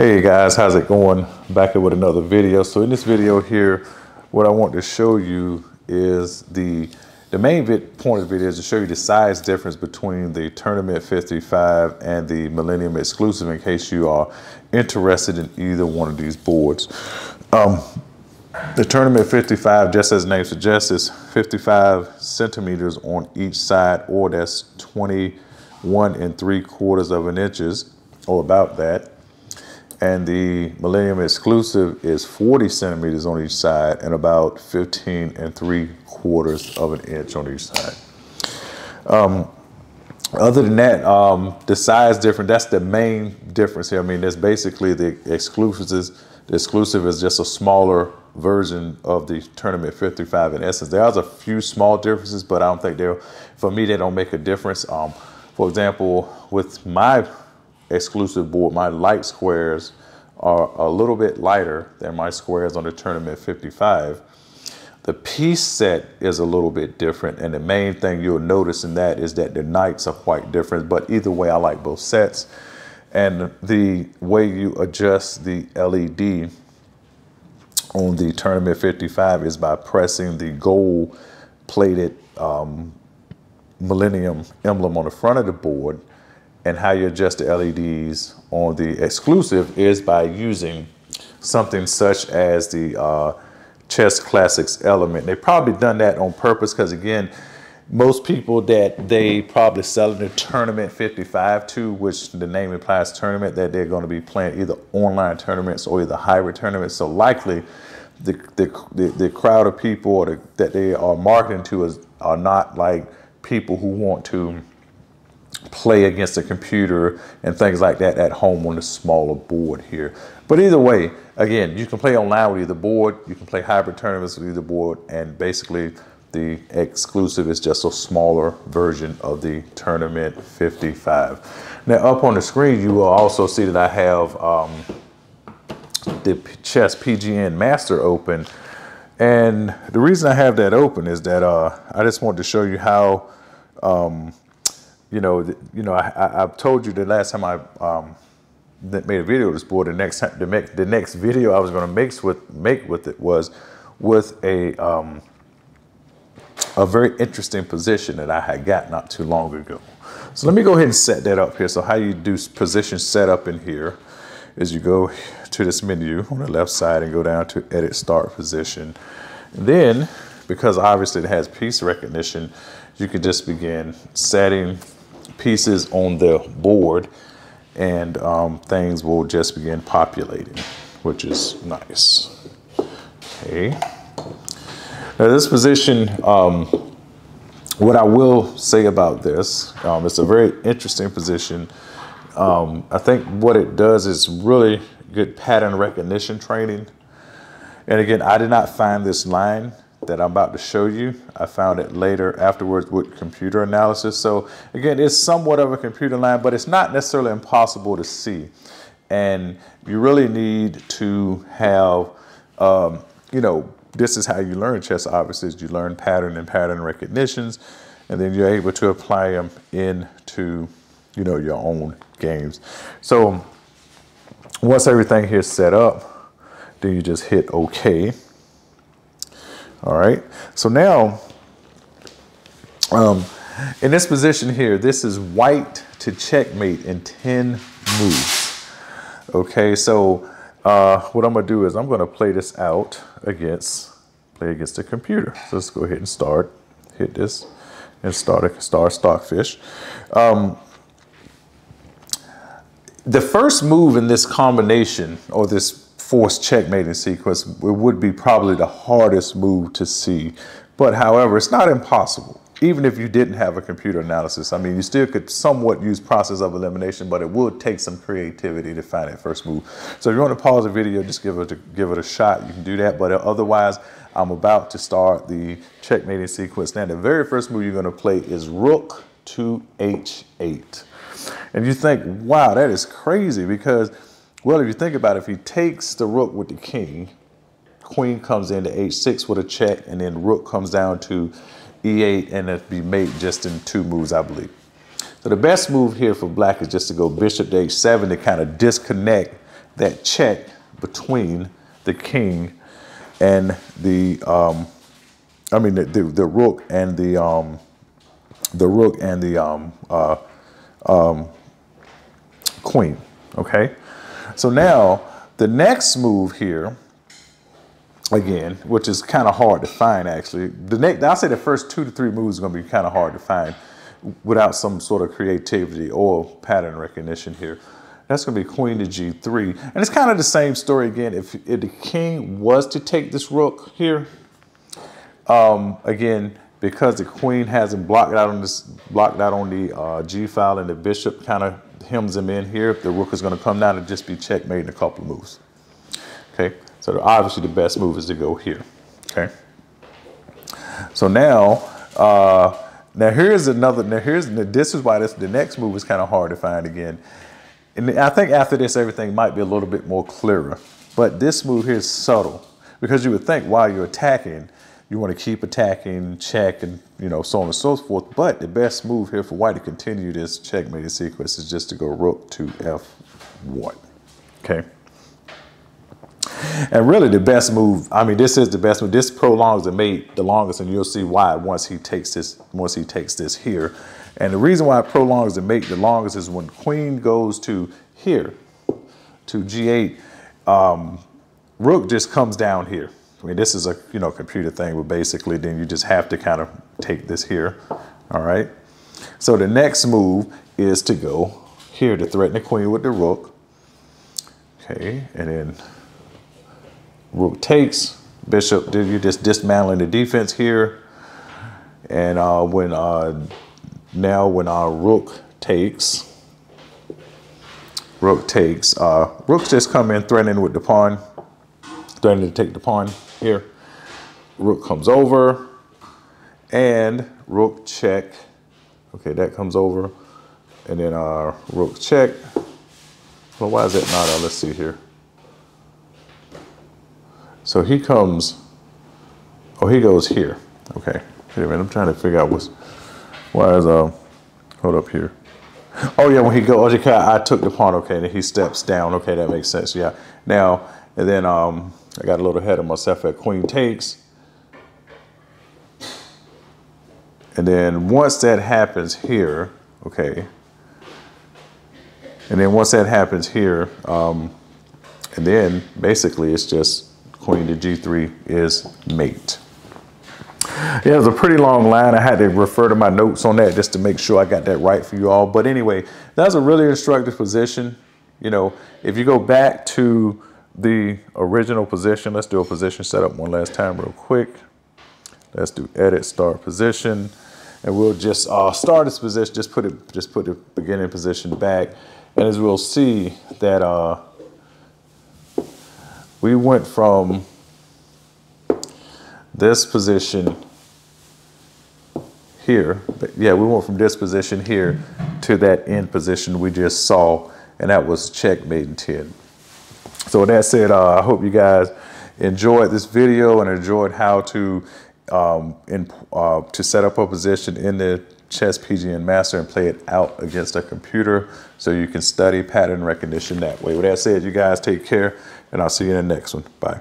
Hey guys, how's it going? Back here with another video. So in this video here, what I want to show you is the the main point of it is to show you the size difference between the Tournament 55 and the Millennium Exclusive in case you are interested in either one of these boards. Um, the Tournament 55, just as the name suggests, is 55 centimeters on each side, or that's 21 and three quarters of an inches, or about that and the Millennium Exclusive is 40 centimeters on each side and about 15 and three quarters of an inch on each side. Um, other than that, um, the size different, that's the main difference here. I mean, that's basically the exclusives. The exclusive is just a smaller version of the Tournament 55 in essence. There's a few small differences, but I don't think they're, for me, they don't make a difference. Um, for example, with my exclusive board, my light squares are a little bit lighter than my squares on the Tournament 55. The piece set is a little bit different, and the main thing you'll notice in that is that the knights are quite different, but either way, I like both sets. And the way you adjust the LED on the Tournament 55 is by pressing the gold plated um, Millennium emblem on the front of the board and how you adjust the LEDs on the exclusive is by using something such as the uh, Chess Classics element. They've probably done that on purpose because again, most people that they probably sell in the tournament 55 to, which the name implies tournament, that they're going to be playing either online tournaments or either hybrid tournaments. So likely the, the, the, the crowd of people the, that they are marketing to is, are not like people who want to play against a computer and things like that at home on a smaller board here. But either way, again, you can play online with either board, you can play hybrid tournaments with either board, and basically the exclusive is just a smaller version of the Tournament 55. Now up on the screen, you will also see that I have um, the Chess PGN Master open. And the reason I have that open is that uh, I just want to show you how um, you know, you know, I, have told you the last time I um, made a video of this board, the next time, the, the next video I was going to make with make with it was with a um, a very interesting position that I had got not too long ago. So let me go ahead and set that up here. So how you do position setup in here is you go to this menu on the left side and go down to edit start position. Then, because obviously it has piece recognition, you could just begin setting pieces on the board and um, things will just begin populating, which is nice. Okay. Now this position, um, what I will say about this, um, it's a very interesting position. Um, I think what it does is really good pattern recognition training. And again, I did not find this line that I'm about to show you. I found it later afterwards with computer analysis. So again, it's somewhat of a computer line, but it's not necessarily impossible to see. And you really need to have, um, you know, this is how you learn chess, obviously, is you learn pattern and pattern recognitions, and then you're able to apply them into, you know, your own games. So once everything here is set up, then you just hit OK. All right. So now, um, in this position here, this is white to checkmate in 10 moves. Okay, so uh, what I'm gonna do is I'm gonna play this out against, play against the computer. So let's go ahead and start, hit this and start a star stockfish. Um, the first move in this combination or this forced checkmating sequence, it would be probably the hardest move to see. But however, it's not impossible. Even if you didn't have a computer analysis, I mean, you still could somewhat use process of elimination, but it would take some creativity to find that first move. So if you want to pause the video, just give it a, give it a shot. You can do that. But otherwise, I'm about to start the checkmating sequence. Now, the very first move you're going to play is rook to h8. And you think, wow, that is crazy because well, if you think about it, if he takes the rook with the king, queen comes into h6 with a check, and then rook comes down to e8, and it'd be mate just in two moves, I believe. So the best move here for black is just to go bishop to h7 to kind of disconnect that check between the king and the um, I mean the, the, the rook and the um, the rook and the um, uh, um, queen. Okay, so now the next move here, again, which is kind of hard to find actually. The next, I'll say the first two to three moves are going to be kind of hard to find without some sort of creativity or pattern recognition here. That's going to be queen to g3. And it's kind of the same story again. If, if the king was to take this rook here, um, again, because the queen hasn't blocked out on this, blocked out on the uh, G file and the bishop kind of hems him in here, the rook is going to come down and just be checkmate in a couple of moves. Okay, so obviously the best move is to go here. Okay, so now, uh, now here's another. Now here's the this is why this the next move is kind of hard to find again, and I think after this everything might be a little bit more clearer. But this move here is subtle because you would think while you're attacking you want to keep attacking, check, and you know, so on and so forth. But the best move here for white to continue this checkmate sequence is just to go rook to f1. Okay. And really the best move, I mean, this is the best move. This prolongs the mate the longest, and you'll see why once he takes this, once he takes this here. And the reason why it prolongs the mate the longest is when queen goes to here, to g8, um, rook just comes down here. I mean, this is a you know computer thing, but basically then you just have to kind of take this here, all right? So the next move is to go here to threaten the queen with the rook. Okay, and then rook takes, bishop, did you're just dismantling the defense here. And uh, when uh, now when our rook takes, rook takes, uh, rooks just come in threatening with the pawn, threatening to take the pawn here. Rook comes over and rook check. Okay, that comes over. And then uh, rook check. Well, why is that not? Let's see here. So he comes, oh, he goes here. Okay, wait a minute, I'm trying to figure out what's, why is, uh, hold up here. Oh yeah, when he goes, okay, I took the pawn, okay, and he steps down. Okay, that makes sense, yeah. Now, and then um, I got a little ahead of myself at queen takes. And then once that happens here, okay, and then once that happens here, um, and then basically it's just queen to g3 is mate. Yeah, it was a pretty long line. I had to refer to my notes on that just to make sure I got that right for you all. But anyway, that's a really instructive position. You know, if you go back to the original position. Let's do a position setup one last time real quick. Let's do edit start position. And we'll just uh, start this position, just put it, just put the beginning position back. And as we'll see that uh, we went from this position here, yeah, we went from this position here to that end position we just saw, and that was checkmate in 10. So with that said, uh, I hope you guys enjoyed this video and enjoyed how to um, in, uh, to set up a position in the Chess PGN Master and play it out against a computer so you can study pattern recognition that way. With that said, you guys take care and I'll see you in the next one. Bye.